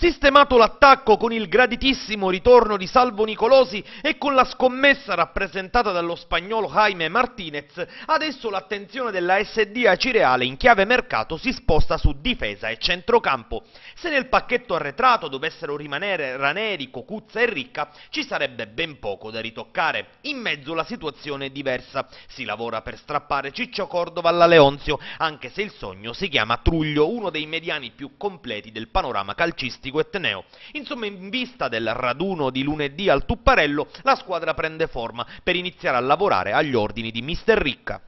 Sistemato l'attacco con il graditissimo ritorno di Salvo Nicolosi e con la scommessa rappresentata dallo spagnolo Jaime Martinez, adesso l'attenzione della SD Acireale in chiave mercato si sposta su difesa e centrocampo. Se nel pacchetto arretrato dovessero rimanere Raneri, Cocuzza e Ricca, ci sarebbe ben poco da ritoccare. In mezzo la situazione è diversa. Si lavora per strappare Ciccio Cordova alla Leonzio, anche se il sogno si chiama Truglio, uno dei mediani più completi del panorama calcistico calcistico etneo. Insomma, in vista del raduno di lunedì al Tupparello, la squadra prende forma per iniziare a lavorare agli ordini di Mister Ricca.